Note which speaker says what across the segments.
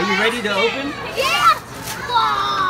Speaker 1: Are you ready to open?
Speaker 2: Yeah!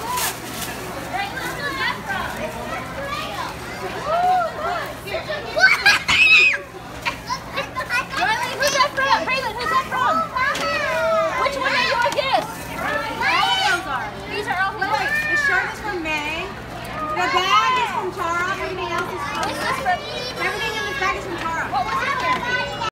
Speaker 2: The bag is from Tara. Everything else is from